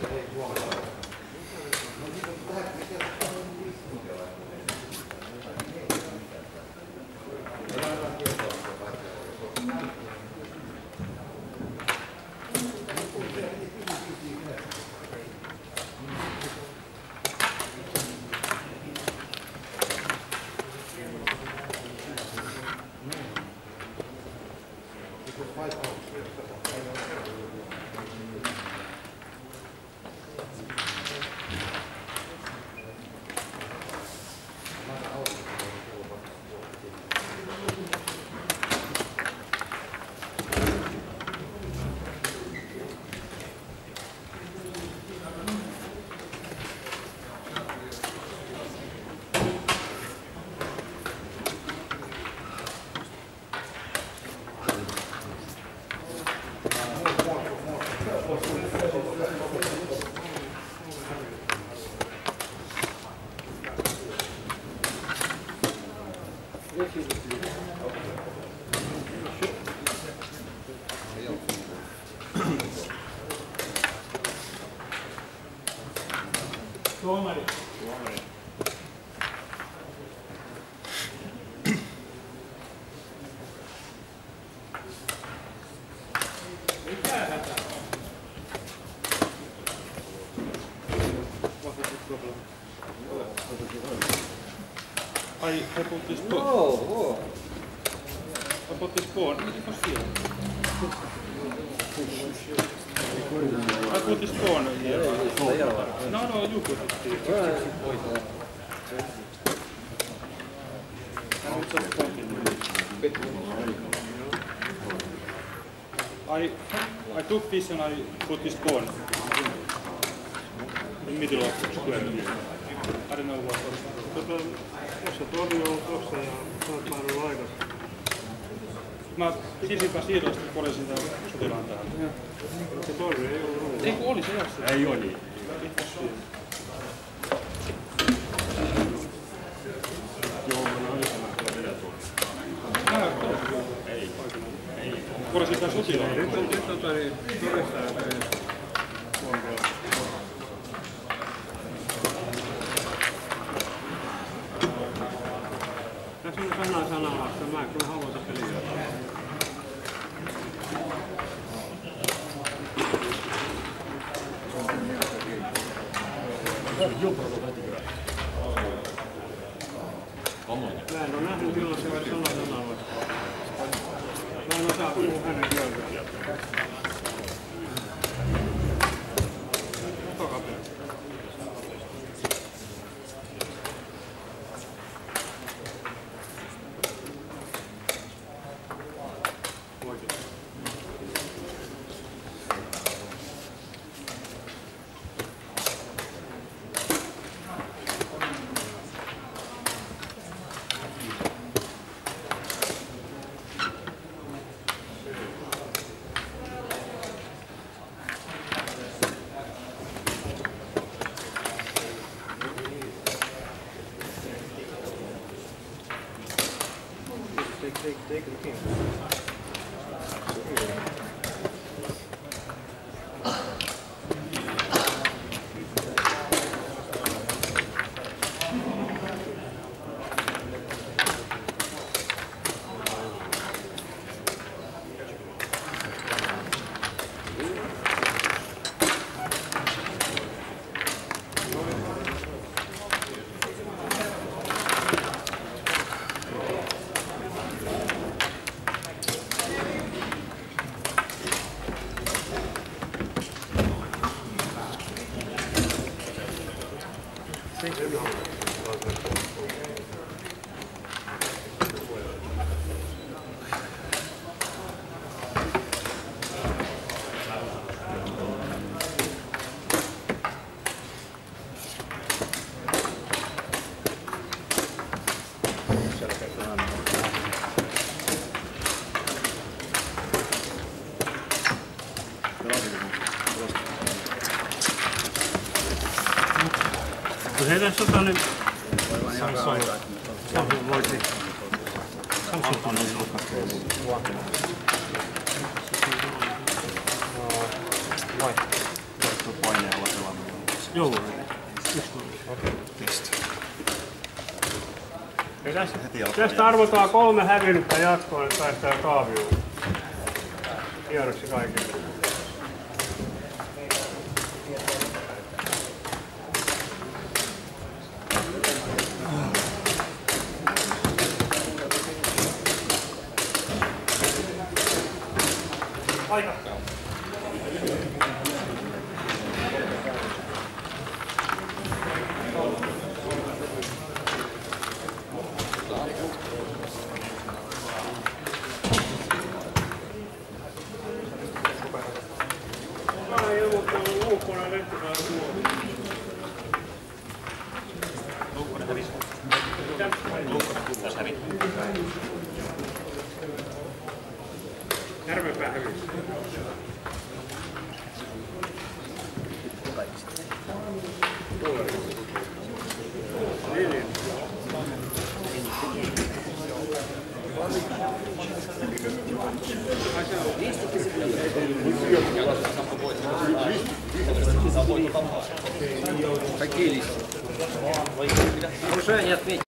today. I, bought this book. Whoa, whoa. I bought this book. I must feel. I bought this book. Yeah, yeah, no, no, you it. Right. I, I took this and I put this phone in the middle of the square. I don't know what was. Tuossa torni on tuossa ja oot saanut aikaisin. Mä sisipä siirroista poliisin tämän sotilaan tähän. Se torni ei ollut ollut. Ei kun oli se jossain. Ei ole niin mä olin aikana vielä tuolla. Poliisin tämän sotilaan. Mä en ole nähnyt milloin se olisi sana sanalla. Mä en osaa puhua hänen Take, take it, can't. Head and shot on him. Tästä, arvotaan kolme hävinnyttä jatkoon, että päästään kaavioon. Tiedoksi kaikille. Järvenpää hävisi.